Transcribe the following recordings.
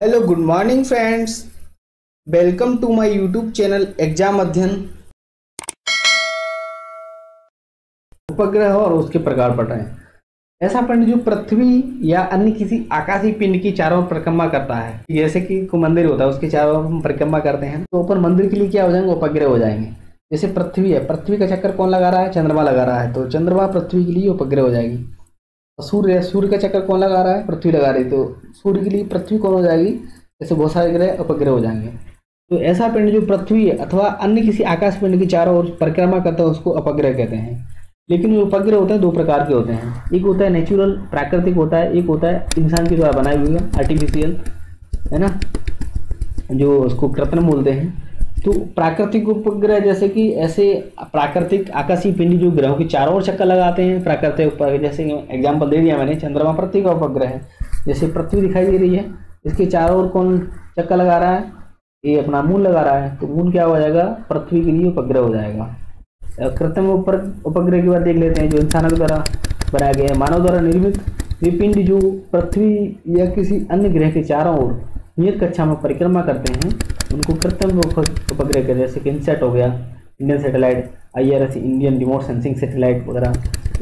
Hello good morning friends welcome to my YouTube channel exam अध्ययन उपग्रह और उसके प्रकार हैं ऐसा पिंड जो पृथ्वी या अन्य किसी आकाशीय पिंड की चारों ओर परिक्रमा करता है, जैसे कि कोई मंदिर होता है, उसके चारों ओर हम परिक्रमा करते हैं तो ऊपर मंदिर के लिए क्या हो जाएँगे? उपग्रह हो जाएँगे। जैसे पृथ्वी है, पृथ्वी का चक्कर कौन लगा रहा है? चंद्रमा लगा रहा है तो चंद्रमा पृथ्वी के लिए उपग्रह हो जाएगी। सूर्य सूर्य का चक्कर कौन लगा रहा है? पृथ्वी लगा रही तो सूर्य के लिए पृथ्वी कौन हो जाएगी? जैसे बहुत सारे ग्रह उपग्रह हो जाएँगे। तो ऐसा पिंड जो पृथ्वी अथवा अन्य किसी आकाश पिंड की चारों ओर परिक्रमा करता है, उसको अपग्रह कहते हैं। लेकिन जो उपग्रह होते हैं, दो प्रकार के होते हैं। एक होता है नेचुरल प्राकृतिक होता है। एक होता है इंसान के द्वारा बनाए हुए आर्टिफिशियल है ना? जो उसको कृत्रिम बोलते हैं। तो प्राकृतिक उपग्रह जैसे कि ऐसे प्राकृतिक आकाशीय पिंड जो ग्रहों के चारों ओर चक्कर लगाते हैं, प्राकृतिक उपग्रह जैसे एग्ज़ाम्पल दे दिया मैंने, चंद्रमा पृथ्वी का उपग्रह है, जैसे पृथ्वी दिखाई दे रही है, इसके चारों ओर कौन चक्कर लगा रहा है? ये अपना मून लगा रहा है तो मून क्या हो जाएगा? पृथ्वी के लिए उपग्रह हो जाएगा। कृत्रिम उपग्रह की बात देख लेते हैं, जो इंसानों द्वारा बनाया गया है, मानव द्वारा निर्मित, ये पिंड जो पृथ्वी या किसी अन्य ग्रह के चारों ओर नियत कक्षा में परिक्रमा करते हैं। उनको कृत्रिम उपग्रह के जैसे कि इनसेट हो गया, Indian satellite I R S Indian remote sensing satellite वगैरह।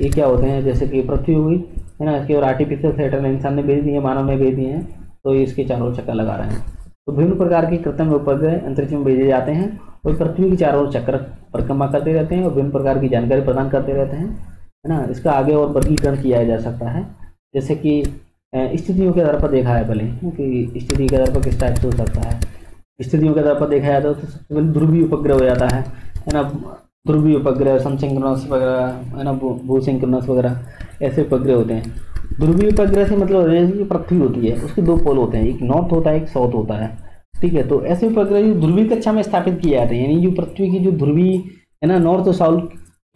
ये क्या होते हैं? जैसे कि पृथ्वी हुई, है ना? इसके और आर्टिफिशियल सेटेलाइट इंसान ने भेज दिए, मानव ने भेज दिए हैं तो ये इसके चारों चक्कर लगा रहे हैं। तो विभिन्न प्रकार के कृत्रिम उपग्रह अंतरिक्ष में भेजे जाते हैं और पृथ्वी के चारों चक्कर परिक्रमा करते रहते हैं और विभिन्न प्रकार की जानकारी प्रदान करते रहते हैं, है ना? इसका आगे और वर्गीकरण किया जा सकता है। जैसे कि स्थितियों के आधार पर देखा है पहले कि स्थिति के आधार पर किस टाइप से हो सकता है। स्थितियों के आधार पर देखा जाता है तो सबसे पहले ध्रुवीय उपग्रह हो जाता है है ना? ध्रुवीय उपग्रह समसिंक्रनस वगैरह, है ना? भूसिंक्रनस वगैरह, ऐसे उपग्रह होते हैं। ध्रुवीय उपग्रह से मतलब पृथ्वी होती है, उसके दो पोल होते हैं, एक नॉर्थ होता है, एक साउथ होता है, ठीक है? तो ऐसे उपग्रह जो ध्रुवीय कक्षा में स्थापित किए जाते हैं, यानी जो पृथ्वी की जो ध्रुवीय, है ना नॉर्थ और साउथ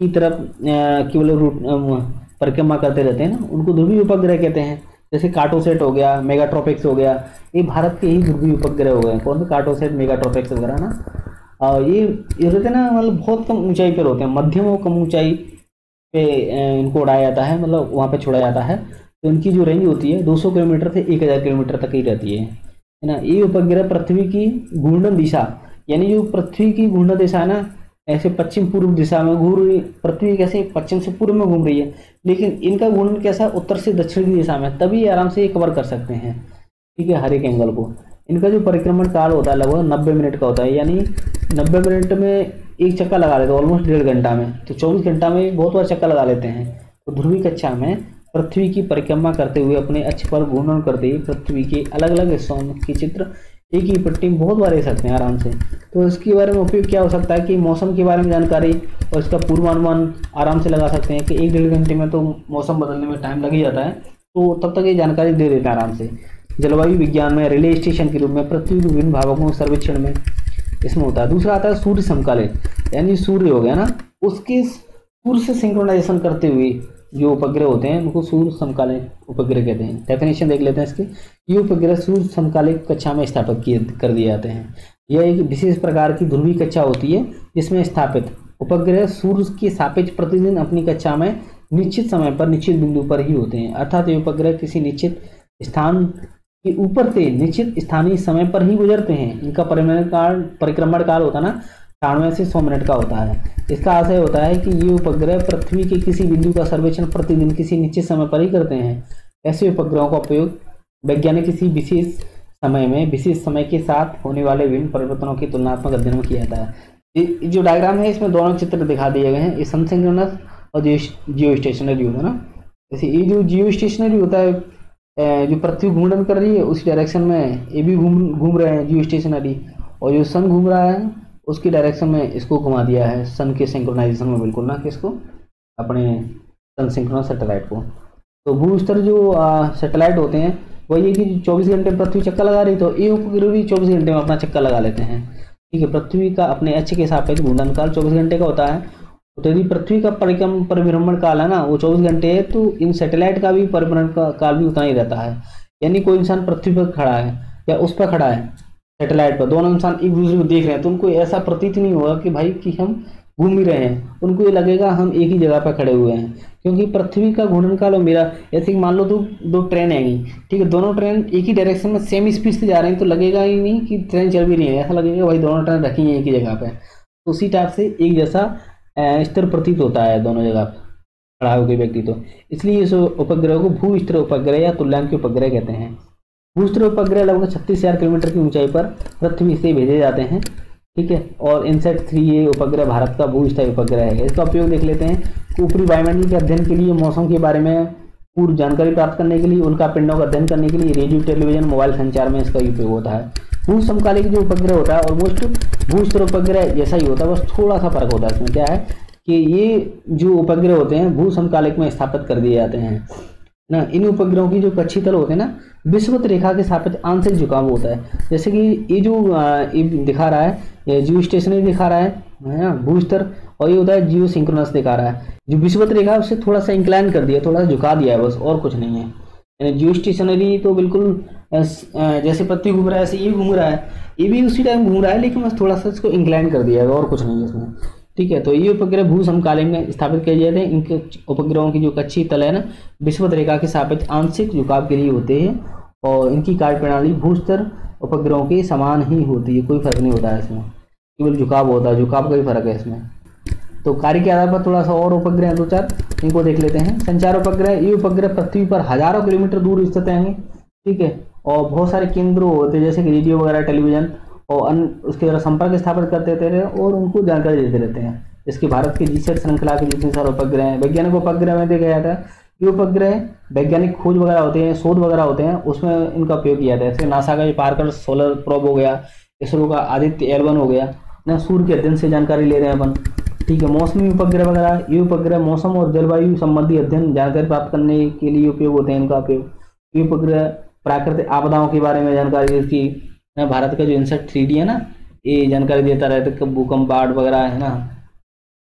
की तरफ़ केवल रूट परिक्रमा करते रहते हैं ना, उनको ध्रुवीय उपग्रह कहते हैं। जैसे कार्टोसेट हो गया, मेगाट्रोपिक्स हो गया, ये भारत के ही ध्रुवीय उपग्रह हो गए कौन से कार्टोसेट, मेगाट्रोपिक्स वगैरह है ना? और ये ये रहते ना मतलब बहुत कम ऊंचाई पर होते हैं। मध्यम और कम ऊंचाई पे इनको उड़ाया जाता है मतलब वहाँ पे छोड़ा जाता है। तो इनकी जो रेंज होती है 200 किलोमीटर से 1000 किलोमीटर तक ही रहती है। है ना? ये उपग्रह पृथ्वी की घूर्णन दिशा, यानी जो पृथ्वी की घूर्णन दिशा है ना ऐसे पश्चिम पूर्व दिशा में घूम रही पृथ्वी कैसे पश्चिम से पूर्व में घूम रही है। लेकिन इनका घूर्णन कैसा उत्तर से दक्षिण की दिशा में तभी आराम से ये कवर कर सकते हैं। ठीक है, हर एक एंगल को। इनका जो परिक्रमण काल होता है, लगभग नब्बे मिनट का होता है। यानी नब्बे मिनट में एक चक्का लगा लेते हैं ऑलमोस्ट डेढ़ घंटा में। तो चौबीस घंटा में बहुत बार चक्का लगा लेते हैं। तो ध्रुवी कक्षा में पृथ्वी की परिक्रमा करते हुए, अपने अक्ष पर घूर्णन करते हुए पृथ्वी के अलग अलग हिस्सों के चित्र एक ही पट्टी में बहुत बार रह सकते हैं आराम से। तो इसके बारे में उपयोग क्या हो सकता है कि मौसम के बारे में जानकारी और इसका पूर्वानुमान आराम से लगा सकते हैं कि एक डेढ़ घंटे में तो मौसम बदलने में टाइम लग ही जाता है। तो तब तक ये जानकारी दे देते हैं आराम से। जलवायु विज्ञान में, रेलवे स्टेशन के रूप में पृथ्वी के विभिन्न भागों सर्वेक्षण में इसमें होता है। दूसरा आता है सूर्य समकालित यानी सूर्य हो गया ना, उसके सूर्य से सिंक्रोनाइजेशन करते हुए जो उपग्रह होते हैं उनको सूर्य समकालीन उपग्रह कहते हैं। डेफिनेशन देख लेते हैं इसके। ये उपग्रह सूर्य समकालिक कक्षा में स्थापित किए, कर दिए जाते हैं। यह एक विशेष प्रकार की ध्रुवी कक्षा होती है, जिसमें स्थापित उपग्रह सूर्य के सापेक्ष प्रतिदिन अपनी कक्षा में निश्चित समय पर, निश्चित बिंदु पर ही होते हैं। अर्थात ये उपग्रह किसी निश्चित स्थान के ऊपर से निश्चित स्थानीय समय पर ही गुजरते हैं। इनका परिक्रमण काल परिक्रमण काल होता ना अठानवे से सौ मिनट का होता है। इसका आशय होता है कि ये उपग्रह पृथ्वी के किसी बिंदु का सर्वेक्षण प्रतिदिन किसी निश्चित समय पर ही करते हैं। ऐसे उपग्रहों का उपयोग वैज्ञानिक किसी विशेष समय में, विशेष समय के साथ होने वाले विभिन्न परिवर्तनों के तुलनात्मक अध्ययन में किया जाता है। जो डायग्राम है, इसमें दोनों चित्र दिखा दिए गए हैं। ये सनसिंक्रोनस और जियो स्टेशनरी होता है ना? जैसे ये जो जियो स्टेशनरी होता है जो पृथ्वी घूमन कर रही है, उसी डायरेक्शन में ये भी घूम घूम रहे हैं जियो स्टेशनरी और जो सन घूम रहा है उसकी डायरेक्शन में इसको घुमा दिया है। सन के सिंक्रोनाइजेशन में बिल्कुल ना किसको अपने सन सिंक्रोनस सेटेलाइट को। तो भू स्तर जो सेटेलाइट होते हैं, वही है कि चौबीस घंटे पृथ्वी चक्कर लगा रही तो ये उपग्रह भी चौबीस घंटे में अपना चक्कर लगा लेते हैं। ठीक है, पृथ्वी का अपने अच्छे के सापेक्ष घूर्णन काल चौबीस घंटे का होता है। तो यदि पृथ्वी का परिक्रम, परिभ्रमण काल है ना, वो चौबीस घंटे है तो इन सेटेलाइट का भी परिभ्रमण का, काल भी उतना ही रहता है। यानी कोई इंसान पृथ्वी पर खड़ा है या उस पर खड़ा है सेटेलाइट पर। दोनों इंसान एक दूसरे को देख रहे हैं तो उनको ऐसा प्रतीत नहीं होगा कि भाई कि हम घूम ही रहे हैं। उनको ये लगेगा हम एक ही जगह पर खड़े हुए हैं, क्योंकि पृथ्वी का घूर्णन काल और मेरा, ऐसे मान लो दो दो ट्रेन आएँगी ठीक है, दोनों ट्रेन एक ही डायरेक्शन में सेम स्पीड से जा रही हैं तो लगेगा ही नहीं कि ट्रेन चल भी नहीं है। ऐसा लगेगा भाई दोनों ट्रेन रखी हैं एक ही जगह पर तो उसी टाइप से एक जैसा स्तर प्रतीत होता है दोनों जगह पर, खड़ा हो गई व्यक्ति तो। इसलिए इस उपग्रह को भू स्तर उपग्रह या तुल्यांक उपग्रह कहते हैं। भू स्तर उपग्रह लगभग छत्तीस हज़ार किलोमीटर की ऊंचाई पर पृथ्वी से भेजे जाते हैं, ठीक है? और इनसेट थ्री ये उपग्रह भारत का भू स्थायी उपग्रह है। इसका उपयोग देख लेते हैं। ऊपरी वायुमंडल के अध्ययन के लिए, मौसम के बारे में पूर्व जानकारी प्राप्त करने के लिए, उनका पिंडों का अध्ययन करने के लिए रेडियो, टेलीविज़न, मोबाइल संचार में इसका उपयोग होता है। भू समकालिक जो उपग्रह होता है ऑलमोस्ट भू स्तर उपग्रह जैसा ही होता है, बस थोड़ा सा फ़र्क होता है। इसमें क्या है कि ये जो उपग्रह होते हैं, भू समकालिक में स्थापित कर दिए जाते हैं। ना, इन उपग्रहों की जो कच्छी तल होते हैं ना विश्वत रेखा के सापेक्ष आंशिक झुकाव होता है। जैसे कि ये जो ये दिखा रहा है जियो स्टेशनरी दिखा रहा है है ना भू स्तर और ये होता है जियो सिंक्रोनस दिखा रहा है। जो विश्वत रेखा है, उसे थोड़ा सा इंक्लाइन कर दिया, थोड़ा सा झुका दिया है, बस, और कुछ नहीं है। यानी जियो स्टेशनरी तो बिल्कुल जैसे पत्ती घूम रहा है, ऐसे ये घूम रहा है, ये भी उसी टाइम घूम रहा है, लेकिन बस थोड़ा सा इसको इंक्लाइन कर दिया है, और कुछ नहीं है इसमें। ठीक है तो ये उपग्रह भू समकालीन में स्थापित किए जाते हैं इनके उपग्रहों की जो कच्ची तल है ना विश्वत रेखा के सापेक्ष आंशिक झुकाव के लिए होते हैं और इनकी कार्यप्रणाली भूस्तर उपग्रहों के समान ही होती है, कोई फ़र्क नहीं होता है इसमें। केवल झुकाव होता है, झुकाव का ही फ़र्क है इसमें। तो कार्य के आधार पर थोड़ा सा और उपग्रह दो चार, इनको देख लेते हैं। संचार उपग्रह, ये उपग्रह पृथ्वी पर हज़ारों किलोमीटर दूर स्थित हैं, ठीक है, और बहुत सारे केंद्र होते हैं, जैसे कि रेडियो वगैरह, टेलीविज़न और अन्य उसके द्वारा संपर्क स्थापित करते रहते हैं और उनको जानकारी देते रहते हैं। इसके भारत के जी श्रृंखला के जितने सारे उपग्रह हैं, वैज्ञानिक उपग्रह में देखा जाता है, ये उपग्रह वैज्ञानिक खोज वगैरह होते हैं, शोध वगैरह होते हैं, उसमें इनका उपयोग किया जाता है। जैसे नासा का ये पार्कर सोलर प्रोब हो गया, इसरो का आदित्य एल हो गया, ना सूर्य के अध्ययन से जानकारी ले रहे हैं अपन। ठीक है, मौसमी उपग्रह वगैरह, ये उपग्रह मौसम और जलवायु संबंधी अध्ययन, जानकारी प्राप्त करने के लिए उपयोग होते हैं इनका उपयोग। ये उपग्रह प्राकृतिक आपदाओं के बारे में जानकारी है भारत का जो इंसेट थ्री है ना, ये जानकारी देता रहता है भूकंप बाढ़ वगैरह है ना,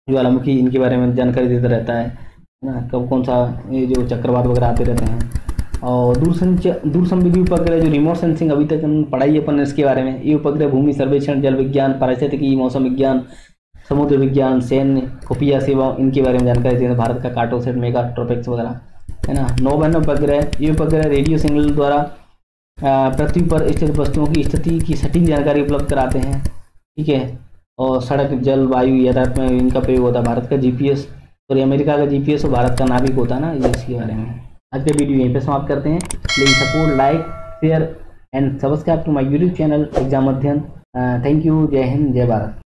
ज्वालामुखी इनके बारे में जानकारी देता रहता है ना, कब कौन सा ये जो चक्रवात वगैरह आते रहते हैं। और दूर दूर संविधि उपग्रह जो रिमोट सेंसिंग अभी तक पढ़ाई अपन इसके बारे में, ये उपग्रह भूमि सर्वेक्षण, जल विज्ञान, पारिस्थितिकी, मौसम विज्ञान, समुद्र विज्ञान, सैन्य, खुफिया सेवा, इनके बारे में जानकारी देते हैं। भारत का कार्टोसेट मेगा ट्रोपिक्स वगैरह, है ना नौवन उपग्रह, ये उपग्रह रेडियो सिग्नल द्वारा पृथ्वी पर स्थित वस्तुओं की स्थिति की सटीक जानकारी उपलब्ध कराते हैं। ठीक है? और सड़क, जल, वायु यातायात में इनका प्रयोग होता है। भारत का जीपीएस और अमेरिका का जीपीएस और भारत का नाभिक होता है ना, ये इसके बारे में। आज का वीडियो यहीं पर समाप्त करते हैं। लेकिन support like share and subscribe to my YouTube channel exam Adhyayan thank you जय हिंद जय भारत